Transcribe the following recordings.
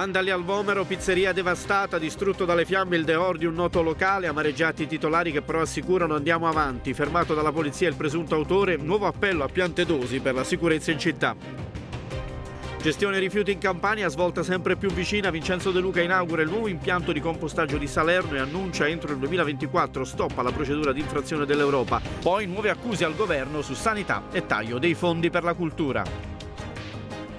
Vandali al Vomero, pizzeria devastata, distrutto dalle fiamme il deor di un noto locale, amareggiati i titolari che però assicurano andiamo avanti. Fermato dalla polizia il presunto autore, nuovo appello a piante dosi per la sicurezza in città. Gestione rifiuti in Campania svolta sempre più vicina. Vincenzo De Luca inaugura il nuovo impianto di compostaggio di Salerno e annuncia entro il 2024 stop alla procedura di infrazione dell'Europa. Poi nuove accuse al governo su sanità e taglio dei fondi per la cultura.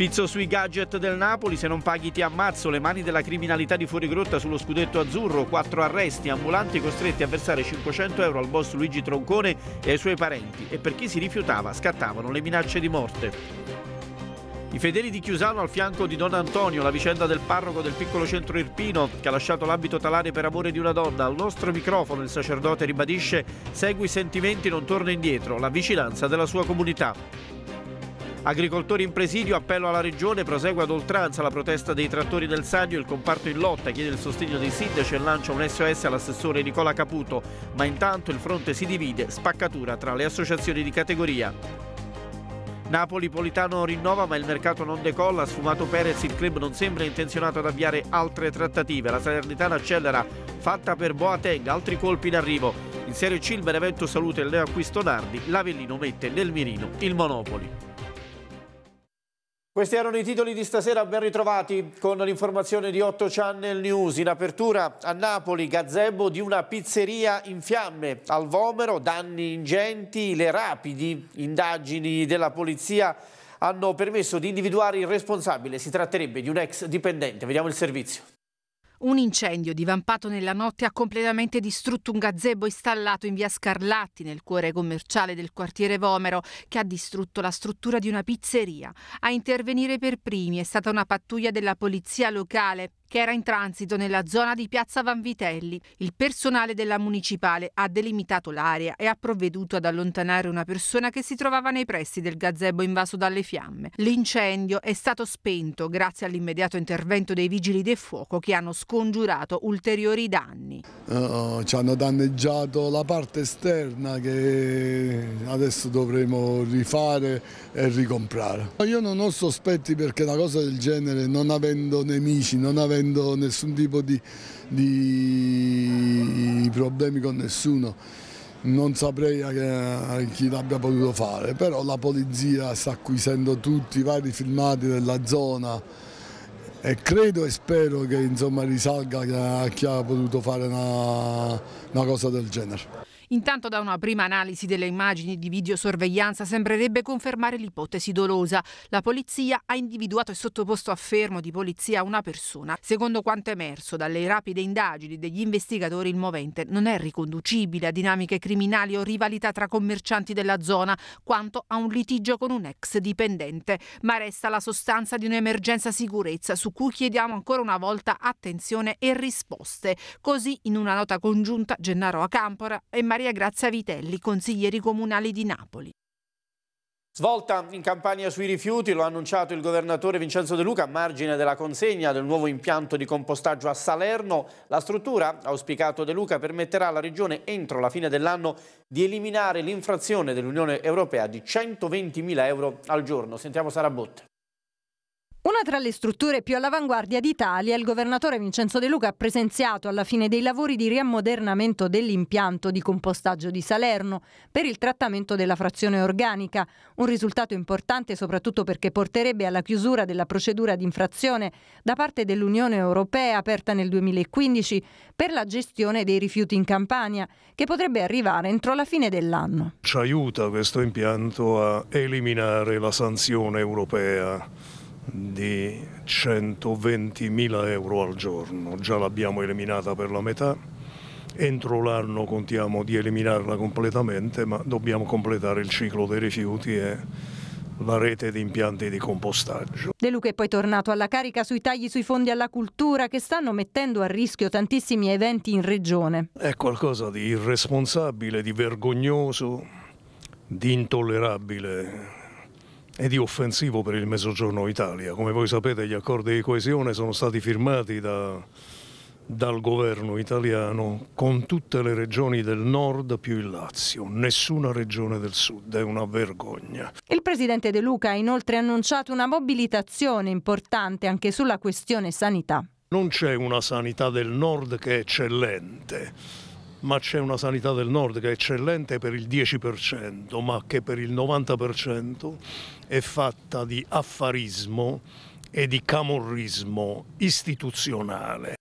Pizzo sui gadget del Napoli, se non paghi ti ammazzo, le mani della criminalità di fuorigrotta sullo scudetto azzurro, quattro arresti, ambulanti costretti a versare 500 euro al boss Luigi Troncone e ai suoi parenti e per chi si rifiutava scattavano le minacce di morte. I fedeli di Chiusano al fianco di Don Antonio, la vicenda del parroco del piccolo centro irpino che ha lasciato l'abito talare per amore di una donna. Al nostro microfono il sacerdote ribadisce: segui i sentimenti, non torna indietro, la vicinanza della sua comunità. Agricoltori in presidio, appello alla Regione, prosegue ad oltranza la protesta dei trattori del Sagno, il comparto in lotta chiede il sostegno dei sindaci e lancia un SOS all'assessore Nicola Caputo, ma intanto il fronte si divide, spaccatura tra le associazioni di categoria. Napoli Politano rinnova ma il mercato non decolla, sfumato Perez il club non sembra intenzionato ad avviare altre trattative, la Salernitana accelera, fatta per Boateng, altri colpi in arrivo. In Serie C il Benevento saluta il Leo Acquisto Nardi, l'Avellino mette nel mirino il Monopoli. Questi erano i titoli di stasera, ben ritrovati con l'informazione di 8 Channel News. In apertura a Napoli, gazebo di una pizzeria in fiamme al Vomero, danni ingenti, le rapidi indagini della polizia hanno permesso di individuare il responsabile. Si tratterebbe di un ex dipendente. Vediamo il servizio. Un incendio divampato nella notte ha completamente distrutto un gazebo installato in via Scarlatti, nel cuore commerciale del quartiere Vomero, che ha distrutto la struttura di una pizzeria. A intervenire per primi è stata una pattuglia della polizia locale che era in transito nella zona di Piazza Vanvitelli. Il personale della municipale ha delimitato l'area e ha provveduto ad allontanare una persona che si trovava nei pressi del gazebo invaso dalle fiamme. L'incendio è stato spento grazie all'immediato intervento dei vigili del fuoco che hanno scongiurato ulteriori danni. Uh, ci hanno danneggiato la parte esterna che adesso dovremo rifare e ricomprare. Io non ho sospetti perché una cosa del genere, non avendo nemici, non avendo avendo nessun tipo di, di problemi con nessuno non saprei a chi l'abbia potuto fare, però la polizia sta acquisendo tutti i vari filmati della zona e credo e spero che insomma, risalga a chi ha potuto fare una, una cosa del genere. Intanto da una prima analisi delle immagini di videosorveglianza sembrerebbe confermare l'ipotesi dolosa. La polizia ha individuato e sottoposto a fermo di polizia una persona. Secondo quanto emerso dalle rapide indagini degli investigatori, il movente non è riconducibile a dinamiche criminali o rivalità tra commercianti della zona, quanto a un litigio con un ex dipendente. Ma resta la sostanza di un'emergenza sicurezza su cui chiediamo ancora una volta attenzione e risposte. Così, in una nota congiunta, Gennaro Acampora e Maria Maria Grazia Vitelli, consiglieri comunali di Napoli. Svolta in campagna sui rifiuti, lo ha annunciato il governatore Vincenzo De Luca a margine della consegna del nuovo impianto di compostaggio a Salerno. La struttura, auspicato De Luca, permetterà alla Regione entro la fine dell'anno di eliminare l'infrazione dell'Unione Europea di 120.000 euro al giorno. Sentiamo Sara Botte. Una tra le strutture più all'avanguardia d'Italia, il governatore Vincenzo De Luca ha presenziato alla fine dei lavori di riammodernamento dell'impianto di compostaggio di Salerno per il trattamento della frazione organica, un risultato importante soprattutto perché porterebbe alla chiusura della procedura di infrazione da parte dell'Unione Europea aperta nel 2015 per la gestione dei rifiuti in Campania, che potrebbe arrivare entro la fine dell'anno. Ci aiuta questo impianto a eliminare la sanzione europea di 120.000 euro al giorno, già l'abbiamo eliminata per la metà, entro l'anno contiamo di eliminarla completamente, ma dobbiamo completare il ciclo dei rifiuti e la rete di impianti di compostaggio. De Luca è poi tornato alla carica sui tagli sui fondi alla cultura che stanno mettendo a rischio tantissimi eventi in regione. È qualcosa di irresponsabile, di vergognoso, di intollerabile e di offensivo per il Mezzogiorno Italia. Come voi sapete gli accordi di coesione sono stati firmati da, dal governo italiano con tutte le regioni del nord più il Lazio, nessuna regione del sud, è una vergogna. Il presidente De Luca ha inoltre annunciato una mobilitazione importante anche sulla questione sanità. Non c'è una sanità del nord che è eccellente, ma c'è una sanità del nord che è eccellente per il 10%, ma che per il 90% è fatta di affarismo e di camorrismo istituzionale.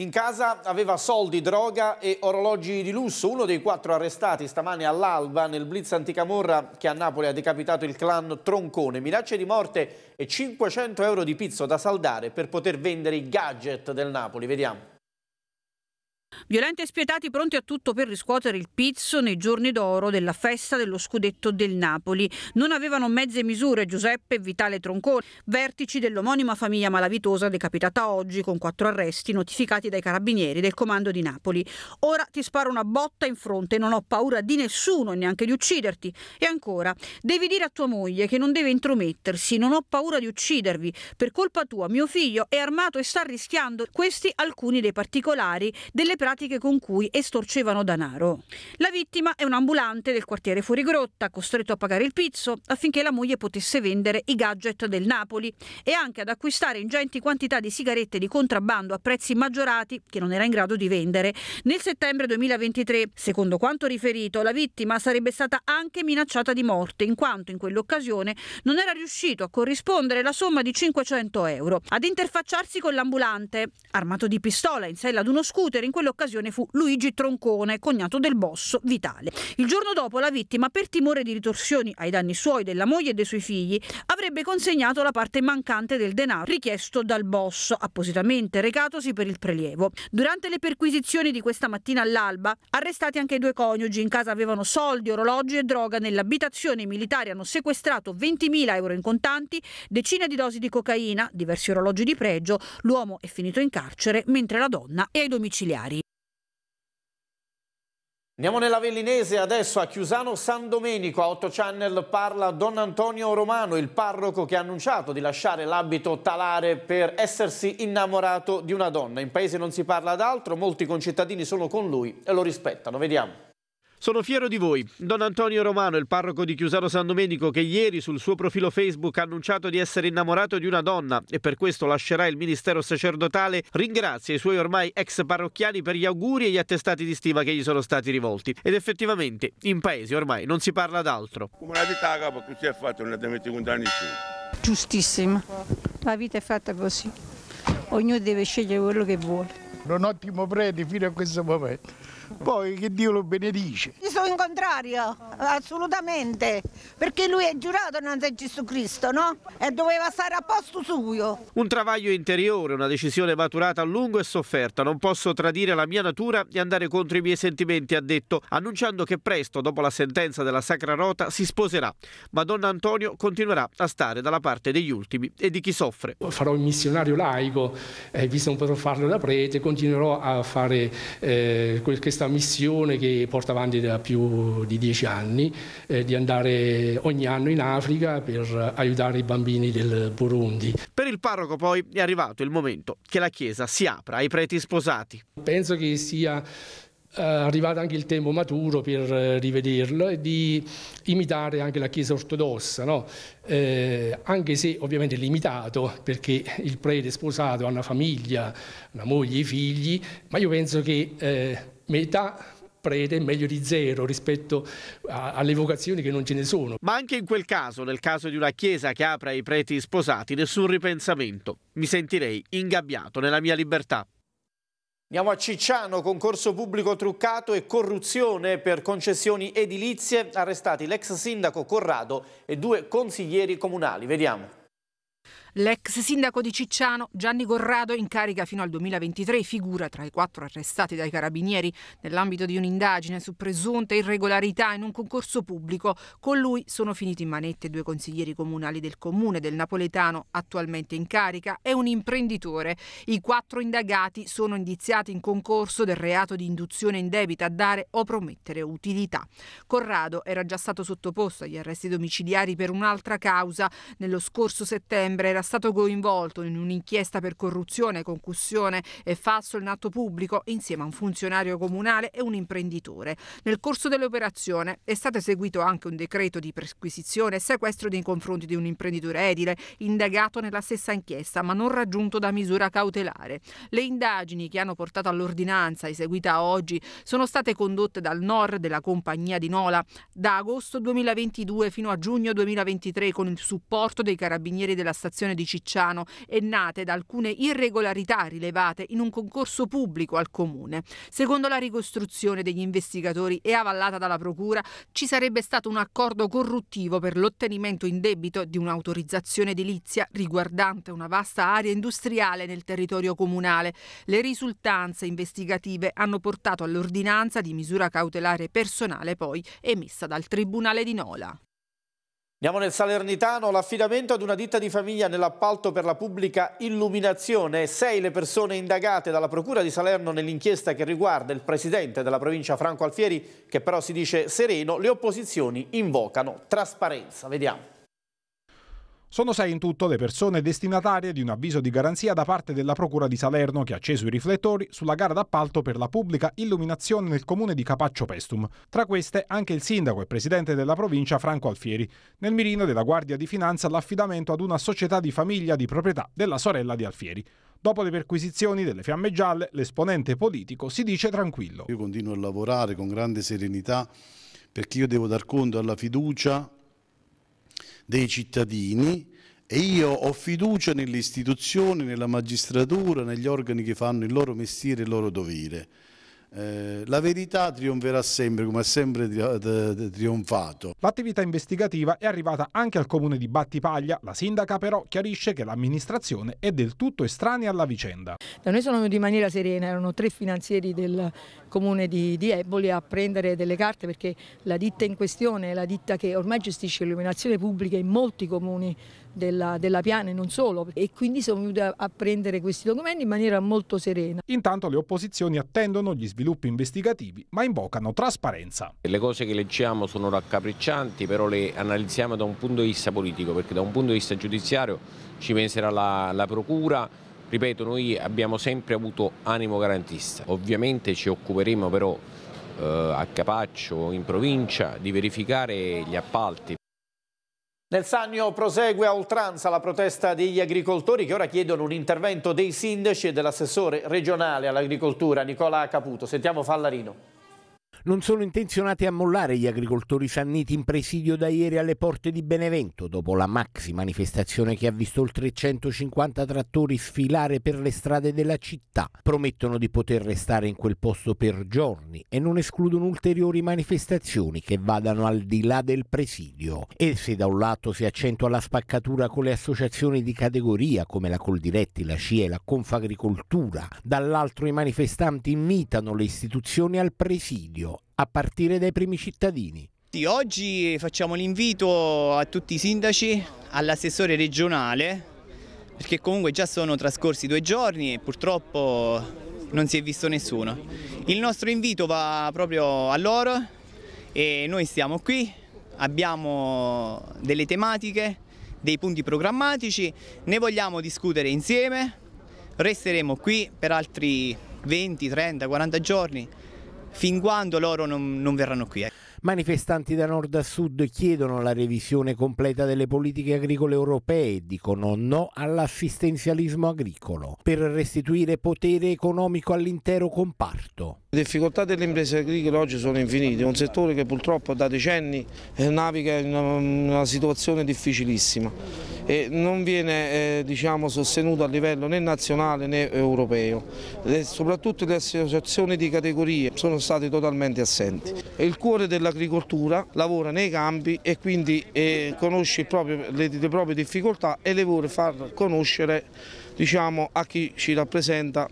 In casa aveva soldi, droga e orologi di lusso. Uno dei quattro arrestati stamane all'alba nel blitz anticamorra che a Napoli ha decapitato il clan Troncone. Minacce di morte e 500 euro di pizzo da saldare per poter vendere i gadget del Napoli. Vediamo. Violenti e spietati pronti a tutto per riscuotere il pizzo nei giorni d'oro della festa dello scudetto del Napoli. Non avevano mezze misure Giuseppe e Vitale Tronconi, vertici dell'omonima famiglia malavitosa decapitata oggi con quattro arresti notificati dai carabinieri del comando di Napoli. Ora ti sparo una botta in fronte, non ho paura di nessuno, neanche di ucciderti. E ancora, devi dire a tua moglie che non deve intromettersi, non ho paura di uccidervi. Per colpa tua mio figlio è armato e sta rischiando. Questi alcuni dei particolari delle pratiche con cui estorcevano denaro. La vittima è un ambulante del quartiere Fuorigrotta, costretto a pagare il pizzo affinché la moglie potesse vendere i gadget del Napoli e anche ad acquistare ingenti quantità di sigarette di contrabbando a prezzi maggiorati che non era in grado di vendere. Nel settembre 2023, secondo quanto riferito, la vittima sarebbe stata anche minacciata di morte in quanto in quell'occasione non era riuscito a corrispondere la somma di 500 euro. Ad interfacciarsi con l'ambulante, armato di pistola in sella ad uno scooter, in quello quell'occasione fu Luigi Troncone, cognato del boss Vitale. Il giorno dopo la vittima, per timore di ritorsioni ai danni suoi, della moglie e dei suoi figli, avrebbe consegnato la parte mancante del denaro richiesto dal boss, appositamente recatosi per il prelievo. Durante le perquisizioni di questa mattina all'alba, arrestati anche i due coniugi, in casa avevano soldi, orologi e droga, nell'abitazione i militari hanno sequestrato 20.000 euro in contanti, decine di dosi di cocaina, diversi orologi di pregio, l'uomo è finito in carcere mentre la donna è ai domiciliari. Andiamo nella Vellinese adesso a Chiusano San Domenico, a 8 Channel parla Don Antonio Romano, il parroco che ha annunciato di lasciare l'abito talare per essersi innamorato di una donna. In paese non si parla d'altro, molti concittadini sono con lui e lo rispettano. Vediamo. Sono fiero di voi. Don Antonio Romano, il parroco di Chiusano San Domenico, che ieri sul suo profilo Facebook ha annunciato di essere innamorato di una donna e per questo lascerà il ministero sacerdotale, ringrazia i suoi ormai ex parrocchiani per gli auguri e gli attestati di stima che gli sono stati rivolti. Ed effettivamente in paese ormai non si parla d'altro. Come la vita capo che si è fatto non è 50 anni su. Giustissima. La vita è fatta così. Ognuno deve scegliere quello che vuole. Un ottimo prete fino a questo momento poi che Dio lo benedice. Io sono in contrario, assolutamente, perché lui è giurato innanzi a Gesù Cristo, no? E doveva stare a posto suo. Un travaglio interiore, una decisione maturata a lungo e sofferta. Non posso tradire la mia natura e andare contro i miei sentimenti, ha detto, annunciando che presto, dopo la sentenza della Sacra Rota, si sposerà. Ma Don Antonio continuerà a stare dalla parte degli ultimi e di chi soffre. Farò il missionario laico, eh, visto non potrò farlo da prete, continuerò a fare eh, questa missione che porta avanti da più di dieci anni, eh, di andare ogni anno in Africa per aiutare i bambini del Burundi. Per il parroco poi è arrivato il momento che la Chiesa si apra ai preti sposati. Penso che sia è arrivato anche il tempo maturo per eh, rivederlo e di imitare anche la Chiesa ortodossa, no? eh, anche se ovviamente limitato perché il prete sposato ha una famiglia, una moglie e figli, ma io penso che eh, metà prete è meglio di zero rispetto a, alle vocazioni che non ce ne sono. Ma anche in quel caso, nel caso di una chiesa che apre ai preti sposati, nessun ripensamento. Mi sentirei ingabbiato nella mia libertà. Andiamo a Cicciano, concorso pubblico truccato e corruzione per concessioni edilizie, arrestati l'ex sindaco Corrado e due consiglieri comunali. Vediamo. L'ex sindaco di Cicciano, Gianni Corrado, in carica fino al 2023, figura tra i quattro arrestati dai carabinieri nell'ambito di un'indagine su presunte irregolarità in un concorso pubblico. Con lui sono finiti in manette due consiglieri comunali del comune del Napoletano, attualmente in carica, e un imprenditore. I quattro indagati sono indiziati in concorso del reato di induzione indebita a dare o promettere utilità. Corrado era già stato sottoposto agli arresti domiciliari per un'altra causa. Nello scorso settembre era era stato coinvolto in un'inchiesta per corruzione, concussione e falso in atto pubblico insieme a un funzionario comunale e un imprenditore. Nel corso dell'operazione è stato eseguito anche un decreto di perquisizione e sequestro nei confronti di un imprenditore edile indagato nella stessa inchiesta ma non raggiunto da misura cautelare. Le indagini che hanno portato all'ordinanza eseguita oggi sono state condotte dal NOR della compagnia di Nola da agosto 2022 fino a giugno 2023 con il supporto dei carabinieri della stazione di Cicciano e nate da alcune irregolarità rilevate in un concorso pubblico al comune. Secondo la ricostruzione degli investigatori e avallata dalla procura, ci sarebbe stato un accordo corruttivo per l'ottenimento in debito di un'autorizzazione edilizia riguardante una vasta area industriale nel territorio comunale. Le risultanze investigative hanno portato all'ordinanza di misura cautelare personale poi emessa dal Tribunale di Nola. Andiamo nel Salernitano, l'affidamento ad una ditta di famiglia nell'appalto per la pubblica illuminazione. Sei le persone indagate dalla Procura di Salerno nell'inchiesta che riguarda il presidente della provincia Franco Alfieri, che però si dice sereno. Le opposizioni invocano trasparenza. Vediamo. Sono sei in tutto le persone destinatarie di un avviso di garanzia da parte della Procura di Salerno che ha acceso i riflettori sulla gara d'appalto per la pubblica illuminazione nel comune di Capaccio Pestum. Tra queste anche il sindaco e presidente della provincia Franco Alfieri. Nel mirino della Guardia di Finanza l'affidamento ad una società di famiglia di proprietà della sorella di Alfieri. Dopo le perquisizioni delle fiamme gialle, l'esponente politico si dice tranquillo. Io continuo a lavorare con grande serenità perché io devo dar conto alla fiducia dei cittadini e io ho fiducia nelle istituzioni, nella magistratura, negli organi che fanno il loro mestiere e il loro dovere. Eh, la verità trionferà sempre, come ha sempre trionfato. L'attività investigativa è arrivata anche al comune di Battipaglia. La sindaca però chiarisce che l'amministrazione è del tutto estranea alla vicenda. Da noi sono venuti in maniera serena, erano tre finanzieri del comune di, di Eboli a prendere delle carte perché la ditta in questione è la ditta che ormai gestisce l'illuminazione pubblica in molti comuni della, della Piana e non solo e quindi sono venuti a, a prendere questi documenti in maniera molto serena. Intanto le opposizioni attendono gli sviluppi investigativi ma invocano trasparenza. Le cose che leggiamo sono raccapriccianti però le analizziamo da un punto di vista politico perché da un punto di vista giudiziario ci penserà la, la Procura Ripeto, noi abbiamo sempre avuto animo garantista, ovviamente ci occuperemo però eh, a Capaccio, in provincia, di verificare gli appalti. Nel Sannio prosegue a oltranza la protesta degli agricoltori che ora chiedono un intervento dei sindaci e dell'assessore regionale all'agricoltura Nicola Caputo. Sentiamo Fallarino. Non sono intenzionati a mollare gli agricoltori sanniti in presidio da ieri alle porte di Benevento, dopo la maxi manifestazione che ha visto oltre 150 trattori sfilare per le strade della città. Promettono di poter restare in quel posto per giorni e non escludono ulteriori manifestazioni che vadano al di là del presidio. E se da un lato si accentua la spaccatura con le associazioni di categoria come la Coldiretti, la CIE e la Confagricoltura, dall'altro i manifestanti invitano le istituzioni al presidio a partire dai primi cittadini. Oggi facciamo l'invito a tutti i sindaci, all'assessore regionale, perché comunque già sono trascorsi due giorni e purtroppo non si è visto nessuno. Il nostro invito va proprio a loro e noi stiamo qui, abbiamo delle tematiche, dei punti programmatici, ne vogliamo discutere insieme, resteremo qui per altri 20, 30, 40 giorni fin quando loro non, non verranno qui. Manifestanti da nord a sud chiedono la revisione completa delle politiche agricole europee e dicono no all'assistenzialismo agricolo per restituire potere economico all'intero comparto. Le difficoltà delle imprese agricole oggi sono infinite, un settore che purtroppo da decenni eh, naviga in una situazione difficilissima e non viene eh, diciamo, sostenuto a livello né nazionale né europeo. E soprattutto le associazioni di categorie sono state totalmente assenti. Il cuore della dell'agricoltura, lavora nei campi e quindi eh, conosce proprio, le, le, proprie difficoltà e le vuole far conoscere diciamo, a chi ci rappresenta.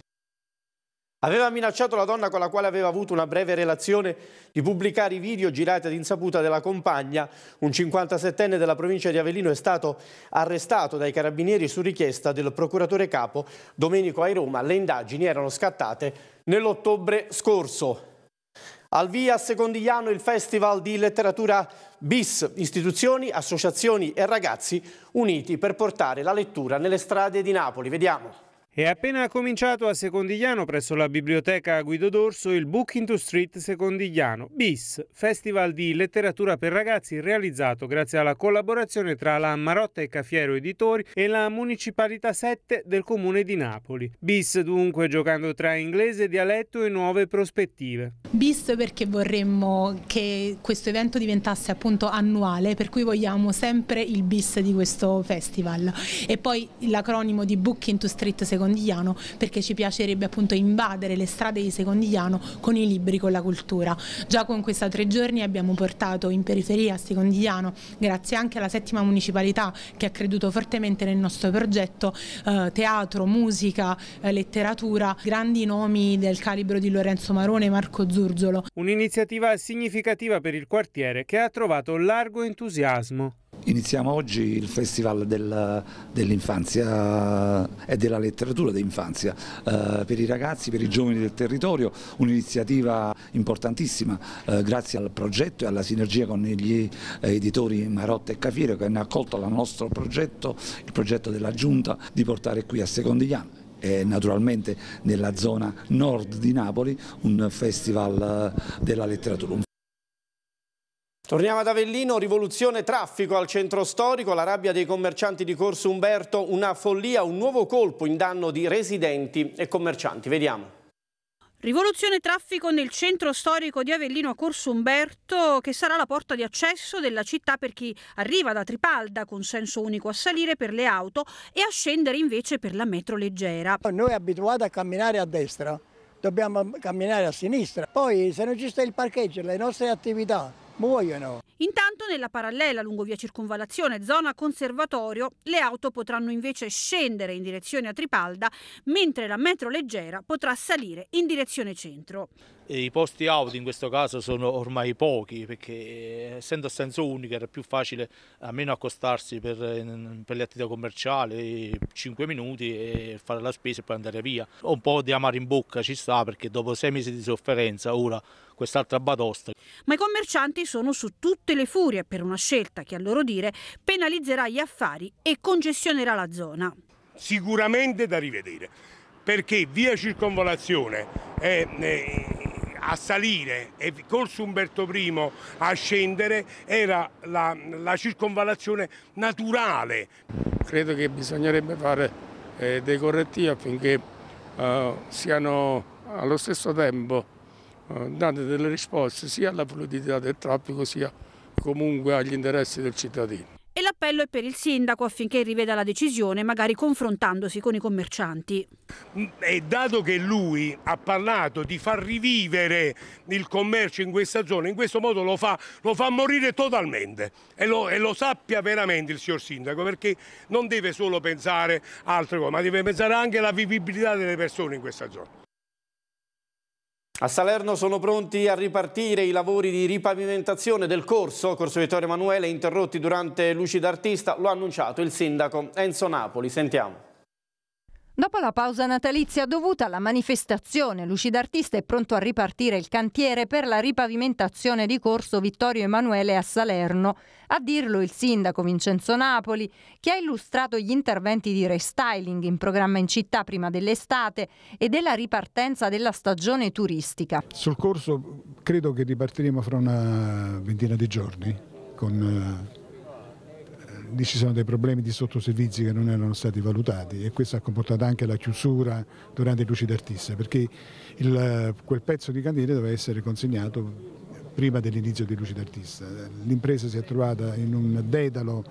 Aveva minacciato la donna con la quale aveva avuto una breve relazione di pubblicare i video girati ad insaputa della compagna. Un 57enne della provincia di Avellino è stato arrestato dai carabinieri su richiesta del procuratore capo Domenico Airoma. Le indagini erano scattate nell'ottobre scorso. Al via Secondigliano il Festival di Letteratura BIS, istituzioni, associazioni e ragazzi uniti per portare la lettura nelle strade di Napoli. Vediamo. È appena cominciato a Secondigliano, presso la biblioteca Guido Dorso, il Book into Street Secondigliano, BIS, festival di letteratura per ragazzi realizzato grazie alla collaborazione tra la Marotta e Cafiero Editori e la Municipalità 7 del Comune di Napoli. BIS dunque giocando tra inglese, dialetto e nuove prospettive. BIS perché vorremmo che questo evento diventasse appunto annuale, per cui vogliamo sempre il BIS di questo festival. E poi l'acronimo di Book into Street Secondigliano Secondigliano perché ci piacerebbe appunto invadere le strade di Secondigliano con i libri, con la cultura. Già con questa tre giorni abbiamo portato in periferia a Secondigliano, grazie anche alla settima municipalità che ha creduto fortemente nel nostro progetto, eh, teatro, musica, eh, letteratura, grandi nomi del calibro di Lorenzo Marone e Marco Zurzolo. Un'iniziativa significativa per il quartiere che ha trovato largo entusiasmo. Iniziamo oggi il Festival del, dell'infanzia e della letteratura d'infanzia eh, per i ragazzi, per i giovani del territorio, un'iniziativa importantissima eh, grazie al progetto e alla sinergia con gli editori Marotta e Cafiero che hanno accolto il nostro progetto, il progetto della Giunta di portare qui a Secondigliano e naturalmente nella zona nord di Napoli un festival eh, della letteratura. Torniamo ad Avellino, rivoluzione traffico al centro storico, la rabbia dei commercianti di Corso Umberto, una follia, un nuovo colpo in danno di residenti e commercianti. Vediamo. Rivoluzione traffico nel centro storico di Avellino a Corso Umberto, che sarà la porta di accesso della città per chi arriva da Tripalda con senso unico a salire per le auto e a scendere invece per la metro leggera. Noi abituati a camminare a destra, dobbiamo camminare a sinistra. Poi se non ci sta il parcheggio, le nostre attività muoiono. Intanto nella parallela lungo via Circonvallazione, zona conservatorio, le auto potranno invece scendere in direzione a Tripalda, mentre la metro leggera potrà salire in direzione centro. I posti auto in questo caso sono ormai pochi perché essendo a senso unico era più facile almeno accostarsi per, per le attività commerciali 5 minuti e fare la spesa e poi andare via. Un po' di amare in bocca ci sta perché dopo sei mesi di sofferenza ora quest'altra batosta. Ma i commercianti sono su tutte le furie per una scelta che a loro dire penalizzerà gli affari e congestionerà la zona. Sicuramente da rivedere perché via circonvolazione è, è a salire e corso Umberto I a scendere era la, la circonvalazione naturale. Credo che bisognerebbe fare eh, dei correttivi affinché eh, siano allo stesso tempo eh, date delle risposte sia alla fluidità del traffico sia comunque agli interessi del cittadino. L'appello è per il sindaco affinché riveda la decisione, magari confrontandosi con i commercianti. E dato che lui ha parlato di far rivivere il commercio in questa zona, in questo modo lo fa, lo fa morire totalmente e lo, e lo, sappia veramente il signor sindaco, perché non deve solo pensare a altre cose, ma deve pensare anche alla vivibilità delle persone in questa zona. A Salerno sono pronti a ripartire i lavori di ripavimentazione del corso, Corso Vittorio Emanuele, interrotti durante Lucida Artista, lo ha annunciato il sindaco Enzo Napoli. Sentiamo. Dopo la pausa natalizia dovuta alla manifestazione, Lucida Artista è pronto a ripartire il cantiere per la ripavimentazione di corso Vittorio Emanuele a Salerno. A dirlo il sindaco Vincenzo Napoli, che ha illustrato gli interventi di restyling in programma in città prima dell'estate e della ripartenza della stagione turistica. Sul corso credo che ripartiremo fra una ventina di giorni con eh, lì ci sono dei problemi di sottoservizi che non erano stati valutati e questo ha comportato anche la chiusura durante i luci d'artista perché il, quel pezzo di cantiere doveva essere consegnato prima dell'inizio dei luci d'artista. L'impresa si è trovata in un dedalo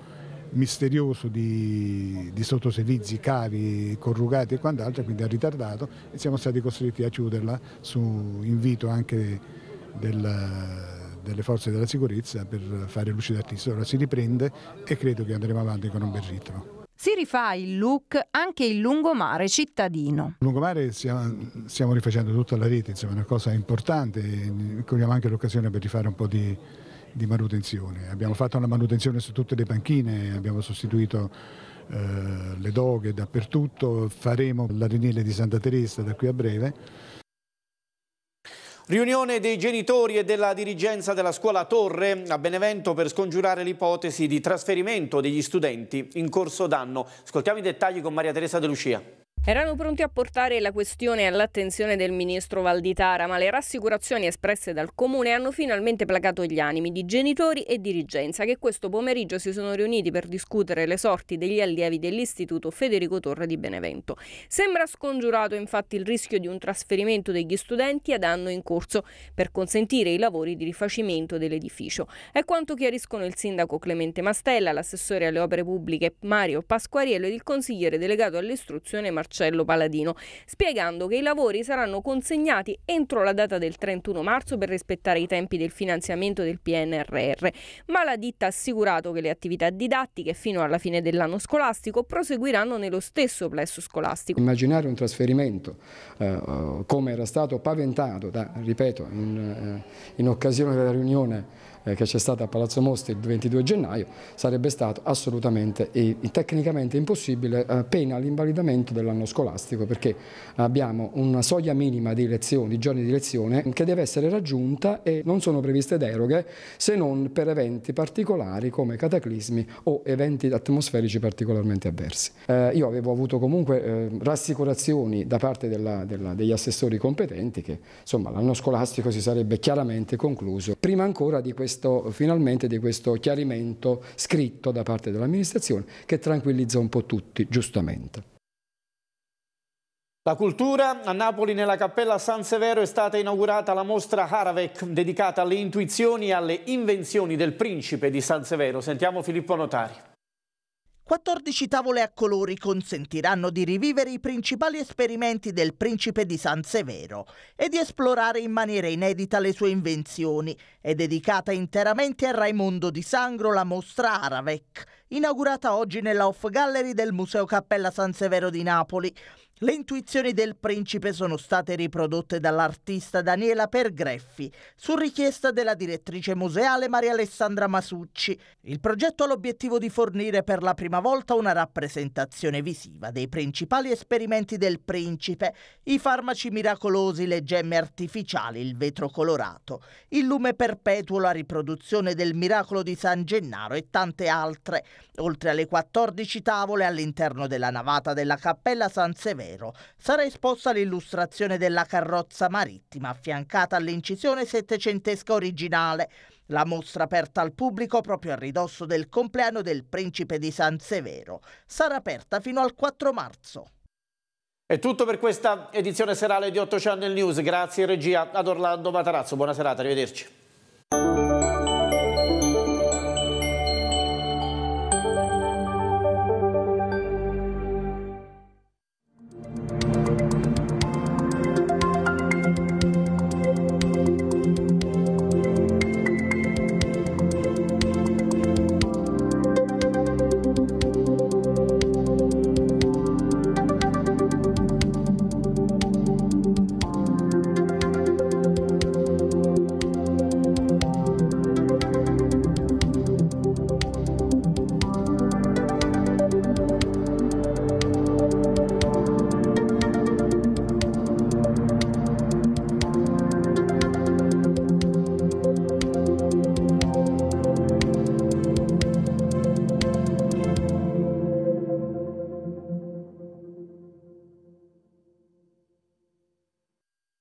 misterioso di, di sottoservizi, cavi, corrugati e quant'altro, quindi ha ritardato e siamo stati costretti a chiuderla su invito anche del delle forze della sicurezza per fare luci d'artista. Ora si riprende e credo che andremo avanti con un bel ritmo. Si rifà il look anche il lungomare cittadino. Il lungomare stiamo, stiamo rifacendo tutta la rete, insomma è una cosa importante, cogliamo anche l'occasione per rifare un po' di, di, manutenzione. Abbiamo fatto una manutenzione su tutte le panchine, abbiamo sostituito eh, le doghe dappertutto, faremo l'arenile di Santa Teresa da qui a breve Riunione dei genitori e della dirigenza della scuola Torre a Benevento per scongiurare l'ipotesi di trasferimento degli studenti in corso d'anno. Ascoltiamo i dettagli con Maria Teresa De Lucia. Erano pronti a portare la questione all'attenzione del ministro Valditara, ma le rassicurazioni espresse dal comune hanno finalmente placato gli animi di genitori e dirigenza che questo pomeriggio si sono riuniti per discutere le sorti degli allievi dell'Istituto Federico Torre di Benevento. Sembra scongiurato infatti il rischio di un trasferimento degli studenti ad anno in corso per consentire i lavori di rifacimento dell'edificio. È quanto chiariscono il sindaco Clemente Mastella, l'assessore alle opere pubbliche Mario Pasquariello ed il consigliere delegato all'istruzione Marcello Marcello Paladino, spiegando che i lavori saranno consegnati entro la data del 31 marzo per rispettare i tempi del finanziamento del PNRR, ma la ditta ha assicurato che le attività didattiche fino alla fine dell'anno scolastico proseguiranno nello stesso plesso scolastico. Immaginare un trasferimento eh, come era stato paventato, da, ripeto, in, eh, in occasione della riunione eh, che c'è stata a Palazzo Mostra il 22 gennaio sarebbe stato assolutamente e tecnicamente impossibile eh, pena l'invalidamento dell'anno scolastico perché abbiamo una soglia minima di lezioni, giorni di lezione che deve essere raggiunta e non sono previste deroghe se non per eventi particolari come cataclismi o eventi atmosferici particolarmente avversi. Eh, io avevo avuto comunque eh, rassicurazioni da parte della, della, degli assessori competenti che l'anno scolastico si sarebbe chiaramente concluso prima ancora di questo, finalmente di questo chiarimento scritto da parte dell'amministrazione che tranquillizza un po' tutti, giustamente. La cultura, a Napoli nella Cappella San Severo è stata inaugurata la mostra Haravec dedicata alle intuizioni e alle invenzioni del principe di San Severo. Sentiamo Filippo Notari. 14 tavole a colori consentiranno di rivivere i principali esperimenti del principe di San Severo e di esplorare in maniera inedita le sue invenzioni. È dedicata interamente a Raimondo di Sangro la mostra Aravec, inaugurata oggi nella Off Gallery del Museo Cappella San Severo di Napoli. Le intuizioni del principe sono state riprodotte dall'artista Daniela Pergreffi su richiesta della direttrice museale Maria Alessandra Masucci. Il progetto ha l'obiettivo di fornire per la prima volta una rappresentazione visiva dei principali esperimenti del principe, i farmaci miracolosi, le gemme artificiali, il vetro colorato, il lume perpetuo, la riproduzione del miracolo di San Gennaro e tante altre, oltre alle 14 tavole all'interno della navata della cappella San Severo Severo sarà esposta l'illustrazione della carrozza marittima affiancata all'incisione settecentesca originale. La mostra aperta al pubblico proprio a ridosso del compleanno del principe di San Severo sarà aperta fino al 4 marzo. È tutto per questa edizione serale di 8 Channel News. Grazie regia ad Orlando Matarazzo. Buona serata, arrivederci.